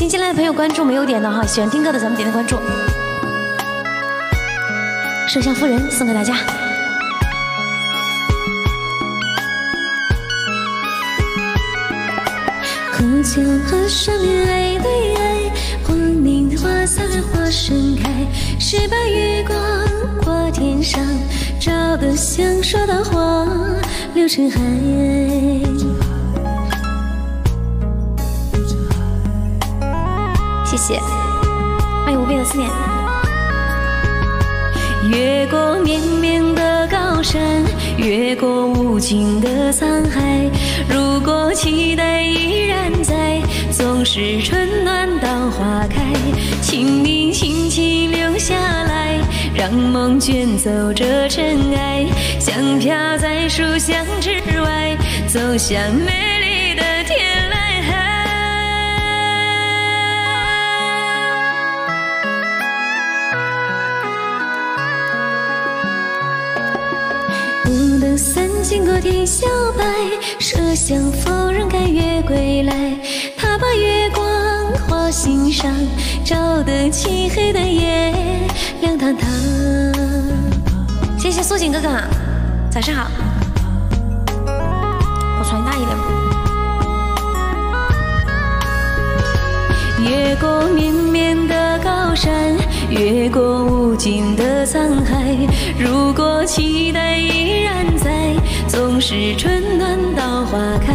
新进来的朋友关注没有点的哈，喜欢听歌的咱们点点关注。摄像夫人送给大家。河桥河上面爱对爱，黄泥花洒花盛开，十八月光挂天上，照得像说的话流成海。谢谢，爱无边的思念。越过绵绵的高山，越过无尽的沧海。如果期待依然在，总是春暖到花开。请你轻轻留下来，让梦卷走这尘埃，像飘在书香之外，走向美丽的天籁。等散尽过天晓白，麝香夫人赶月归来。他把月光画心上，照得漆黑的夜亮堂堂。谢谢苏醒哥哥，早上好。我穿大一点。越过绵绵的高山，越过无尽的沧海。如果期待依然，是春暖到花开。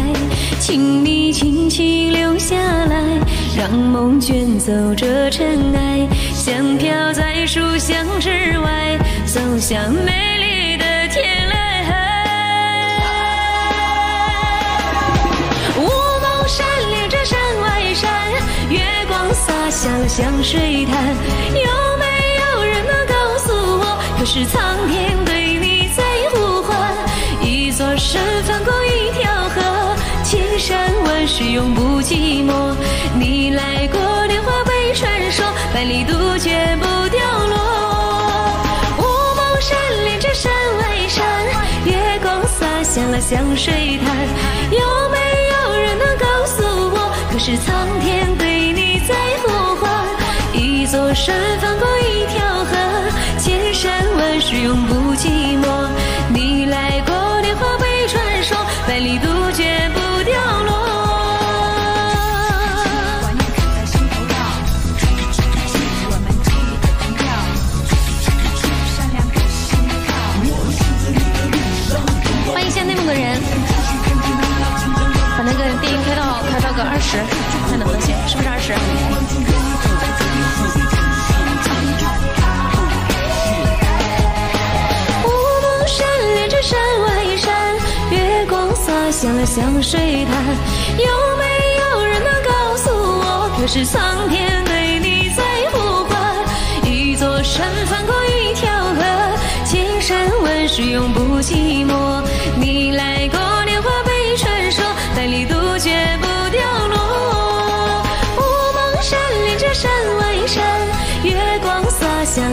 请你轻轻留下来，让梦卷走这尘埃，香飘在书香之外，走向美丽的天籁。乌蒙山连着山外山，月光洒下香水潭。有没有人能告诉我，可是苍天翻过一条河，千山万水永不寂寞。你来过，莲花被传说，百里杜鹃不凋落。乌蒙山连着山外山，月光洒下了香水潭。有没有人能告诉我，可是苍天对你在呼唤？一座山翻过一条河，千山万水永不那个电音开到开到个二十，看能不能行，是不是二十？乌蒙山连着山外山，月光洒下了香水滩。有没有人能告诉我，可是苍天对你在呼唤？一座山翻过一条河，千山万水永不寂寞。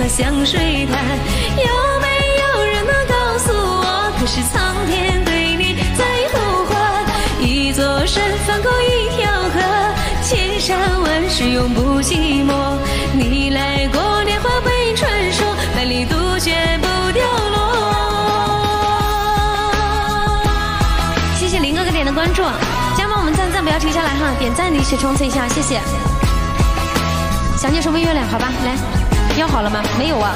香水滩。有没有人能告诉我，可是苍天对你在呼唤？一座山翻过一条河，千山万水永不寂寞。你来过，莲花被传说，百里杜鹃不掉落。谢谢林哥哥点的关注，加帮我们赞赞不要停下来哈，点赞的一起冲刺一下，谢谢。想念什么月亮？好吧，来，腰好了吗？没有啊。